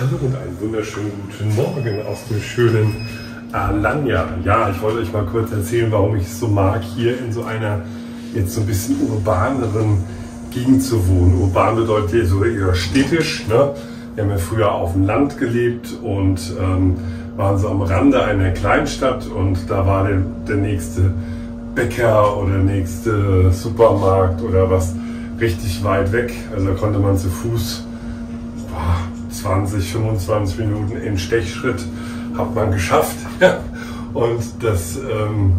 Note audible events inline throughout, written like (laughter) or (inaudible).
Hallo und einen wunderschönen guten Morgen aus dem schönen Alanya. Ja, ich wollte euch mal kurz erzählen, warum ich es so mag, hier in so einer jetzt so ein bisschen urbaneren Gegend zu wohnen. Urban bedeutet hier so eher städtisch. Ne? Wir haben ja früher auf dem Land gelebt und ähm, waren so am Rande einer Kleinstadt und da war der, der nächste Bäcker oder der nächste Supermarkt oder was richtig weit weg. Also da konnte man zu Fuß 20, 25 Minuten im Stechschritt hat man geschafft. (laughs) Und das ähm,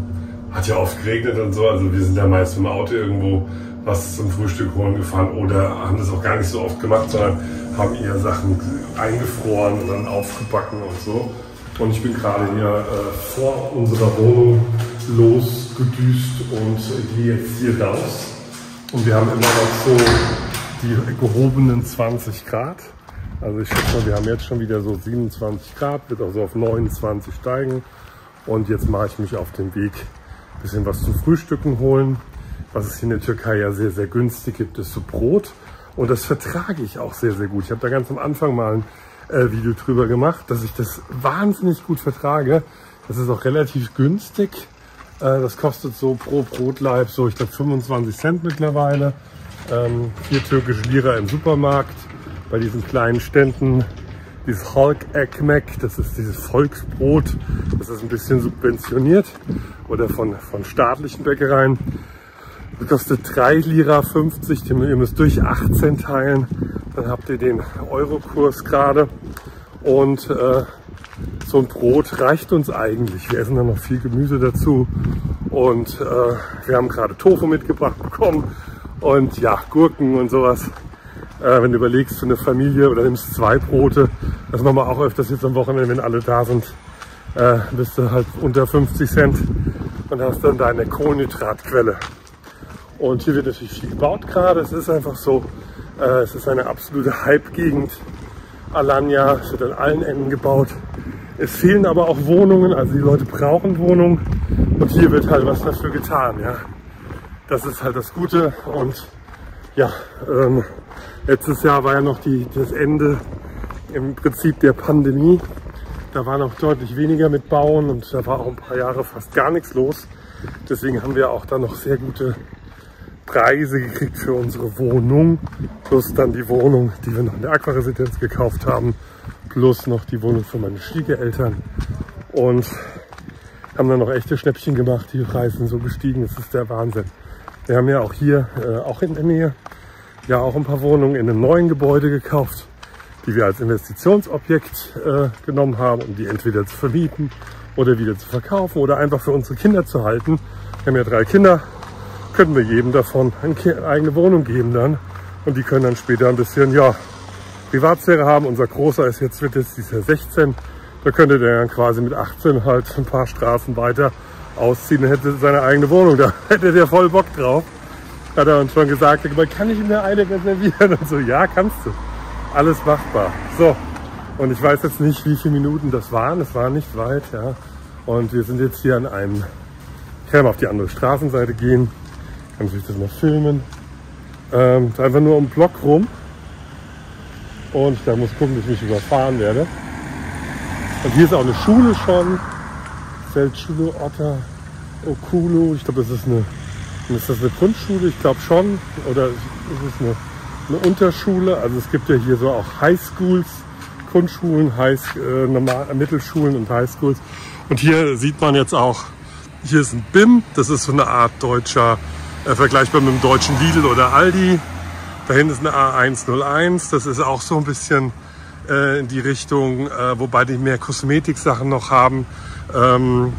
hat ja oft geregnet und so. Also wir sind ja meist im Auto irgendwo was zum Frühstück holen gefahren oder haben das auch gar nicht so oft gemacht, sondern haben eher Sachen eingefroren und dann aufgebacken und so. Und ich bin gerade hier äh, vor unserer Wohnung losgedüst und gehe jetzt hier raus. Und wir haben immer noch so die gehobenen 20 Grad. Also ich schätze mal, wir haben jetzt schon wieder so 27 Grad, wird also auf 29 steigen. Und jetzt mache ich mich auf den Weg, ein bisschen was zum Frühstücken holen. Was es hier in der Türkei ja sehr, sehr günstig gibt, ist so Brot. Und das vertrage ich auch sehr, sehr gut. Ich habe da ganz am Anfang mal ein äh, Video drüber gemacht, dass ich das wahnsinnig gut vertrage. Das ist auch relativ günstig. Äh, das kostet so pro Brotleib so, ich glaube, 25 Cent mittlerweile. Ähm, vier türkische Lira im Supermarkt bei diesen kleinen Ständen dieses Hulk Ekmek, das ist dieses Volksbrot, das ist ein bisschen subventioniert oder von, von staatlichen Bäckereien. Das kostet 3 Lira 50, ihr müsst durch 18 teilen, dann habt ihr den Eurokurs gerade und äh, so ein Brot reicht uns eigentlich. Wir essen dann noch viel Gemüse dazu und äh, wir haben gerade Tofu mitgebracht bekommen und ja, Gurken und sowas. Äh, wenn du überlegst für eine Familie oder nimmst zwei Brote, das machen wir auch öfters jetzt am Wochenende, wenn alle da sind, äh, bist du halt unter 50 Cent und hast dann deine Kohlenhydratquelle. Und hier wird natürlich viel gebaut gerade. Es ist einfach so, äh, es ist eine absolute Hype-Gegend. Alanya, es wird an allen Enden gebaut. Es fehlen aber auch Wohnungen, also die Leute brauchen Wohnungen und hier wird halt was dafür getan. Ja. Das ist halt das Gute und ja, ähm, Letztes Jahr war ja noch die, das Ende im Prinzip der Pandemie. Da war noch deutlich weniger mit Bauen und da war auch ein paar Jahre fast gar nichts los. Deswegen haben wir auch da noch sehr gute Preise gekriegt für unsere Wohnung. Plus dann die Wohnung, die wir noch in der Aquaresidenz gekauft haben. Plus noch die Wohnung für meine Schwiegereltern. Und haben dann noch echte Schnäppchen gemacht. Die Preise sind so gestiegen, das ist der Wahnsinn. Wir haben ja auch hier, äh, auch in der Nähe, ja auch ein paar Wohnungen in einem neuen Gebäude gekauft, die wir als Investitionsobjekt äh, genommen haben, um die entweder zu vermieten oder wieder zu verkaufen oder einfach für unsere Kinder zu halten. Wir haben ja drei Kinder, können wir jedem davon eine eigene Wohnung geben dann und die können dann später ein bisschen, ja, Privatsphäre haben. Unser Großer ist jetzt, wird jetzt dieses Jahr 16, da könnte der dann quasi mit 18 halt ein paar Straßen weiter ausziehen hätte seine eigene Wohnung. Da (laughs) hätte der voll Bock drauf hat er uns schon gesagt, kann ich mir eine reservieren? Und so, ja, kannst du. Alles machbar. So, und ich weiß jetzt nicht, wie viele Minuten das waren. Es war nicht weit, ja. Und wir sind jetzt hier an einem, ich kann mal auf die andere Straßenseite gehen, kann natürlich das mal filmen. Ähm, einfach nur um den Block rum. Und da muss gucken, dass ich mich überfahren werde. Und hier ist auch eine Schule schon. Feldschule Otter Okulu. Ich glaube, das ist eine ist das eine Grundschule? Ich glaube schon. Oder ist es eine, eine, Unterschule? Also es gibt ja hier so auch Highschools, Grundschulen, High, äh, normal, Mittelschulen und Highschools. Und hier sieht man jetzt auch, hier ist ein BIM. Das ist so eine Art deutscher, äh, vergleichbar mit dem deutschen Lidl oder Aldi. Dahin ist eine A101. Das ist auch so ein bisschen äh, in die Richtung, äh, wobei die mehr Kosmetiksachen noch haben. Ähm,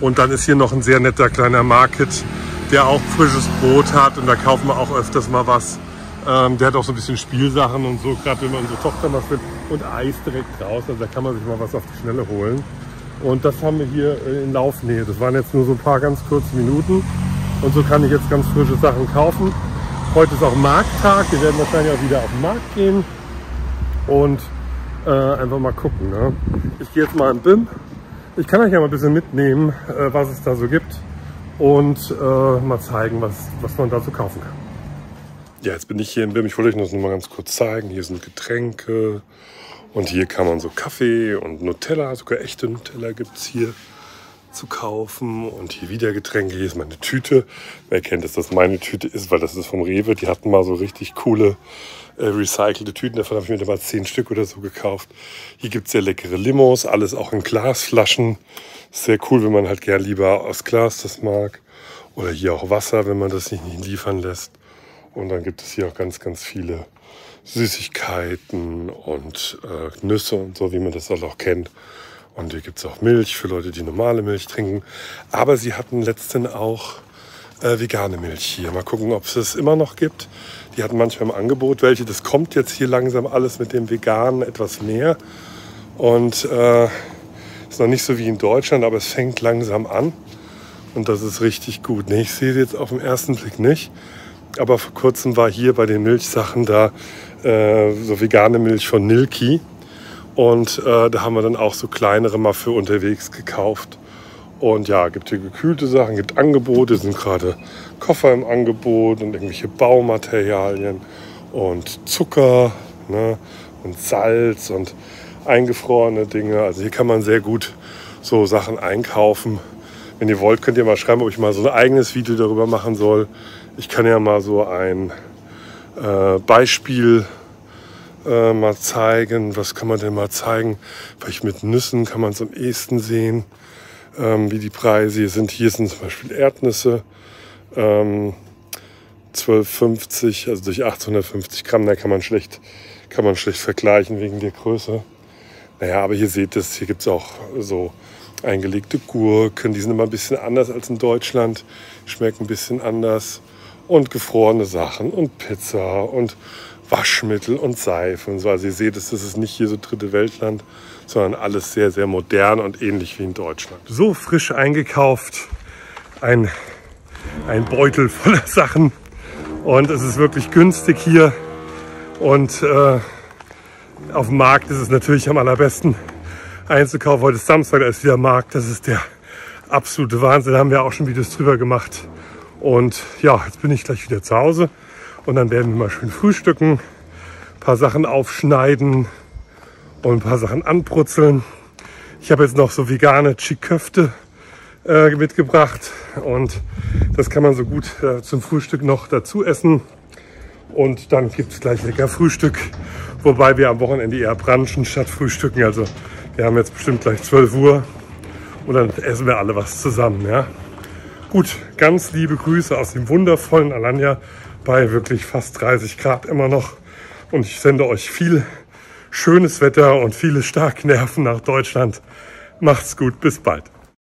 und dann ist hier noch ein sehr netter kleiner Market der auch frisches Brot hat und da kaufen wir auch öfters mal was. Ähm, der hat auch so ein bisschen Spielsachen und so, gerade wenn man unsere Tochter was will. Und Eis direkt raus, also da kann man sich mal was auf die Schnelle holen. Und das haben wir hier äh, in Laufnähe. Das waren jetzt nur so ein paar ganz kurze Minuten. Und so kann ich jetzt ganz frische Sachen kaufen. Heute ist auch Markttag. Wir werden wahrscheinlich auch wieder auf den Markt gehen und äh, einfach mal gucken. Ne? Ich gehe jetzt mal in BIM. Ich kann euch ja mal ein bisschen mitnehmen, äh, was es da so gibt und äh, mal zeigen, was, was man dazu kaufen kann. Ja, jetzt bin ich hier in BIM. Ich wollte euch das noch mal ganz kurz zeigen. Hier sind Getränke Und hier kann man so Kaffee und Nutella, sogar echte Nutella gibt es hier zu kaufen. Und hier wieder Getränke. Hier ist meine Tüte. Wer kennt, dass das meine Tüte ist, weil das ist vom Rewe. Die hatten mal so richtig coole äh, recycelte Tüten. Davon habe ich mir mal zehn Stück oder so gekauft. Hier gibt es sehr leckere Limos. Alles auch in Glasflaschen. Sehr cool, wenn man halt gern lieber aus Glas das mag. Oder hier auch Wasser, wenn man das nicht liefern lässt. Und dann gibt es hier auch ganz, ganz viele Süßigkeiten und äh, Nüsse und so, wie man das auch kennt. Und hier gibt es auch Milch für Leute, die normale Milch trinken. Aber sie hatten letztens auch äh, vegane Milch hier. Mal gucken, ob es es immer noch gibt. Die hatten manchmal im Angebot welche. Das kommt jetzt hier langsam alles mit dem Veganen etwas mehr. Und äh, ist noch nicht so wie in Deutschland, aber es fängt langsam an. Und das ist richtig gut. Nee, ich sehe es jetzt auf den ersten Blick nicht. Aber vor kurzem war hier bei den Milchsachen da äh, so vegane Milch von Nilki. Und äh, da haben wir dann auch so kleinere mal für unterwegs gekauft. Und ja, gibt hier gekühlte Sachen, gibt Angebote, sind gerade Koffer im Angebot und irgendwelche Baumaterialien und Zucker ne, und Salz und eingefrorene Dinge. Also hier kann man sehr gut so Sachen einkaufen. Wenn ihr wollt, könnt ihr mal schreiben, ob ich mal so ein eigenes Video darüber machen soll. Ich kann ja mal so ein äh, Beispiel äh, mal zeigen. Was kann man denn mal zeigen? Vielleicht mit Nüssen kann man es am ehesten sehen, ähm, wie die Preise hier sind. Hier sind zum Beispiel Erdnüsse. Ähm, 12,50, also durch 850 Gramm, da kann man schlecht, kann man schlecht vergleichen wegen der Größe. Naja, aber hier seht es, hier gibt es auch so eingelegte Gurken, die sind immer ein bisschen anders als in Deutschland, schmecken ein bisschen anders. Und gefrorene Sachen und Pizza und Waschmittel und Seife und so. Also ihr seht, das ist nicht hier so dritte Weltland, sondern alles sehr, sehr modern und ähnlich wie in Deutschland. So frisch eingekauft, ein, ein Beutel voller Sachen und es ist wirklich günstig hier und äh, auf dem Markt ist es natürlich am allerbesten einzukaufen. Heute ist Samstag, da ist wieder Markt, das ist der absolute Wahnsinn, da haben wir auch schon Videos drüber gemacht. Und ja, jetzt bin ich gleich wieder zu Hause. Und dann werden wir mal schön frühstücken, ein paar Sachen aufschneiden und ein paar Sachen anbrutzeln. Ich habe jetzt noch so vegane Chiköfte äh, mitgebracht und das kann man so gut äh, zum Frühstück noch dazu essen. Und dann gibt es gleich lecker Frühstück, wobei wir am Wochenende eher branchen statt frühstücken. Also wir haben jetzt bestimmt gleich 12 Uhr und dann essen wir alle was zusammen. Ja? Gut, ganz liebe Grüße aus dem wundervollen Alanya bei wirklich fast 30 Grad immer noch. Und ich sende euch viel schönes Wetter und viele starke Nerven nach Deutschland. Macht's gut, bis bald.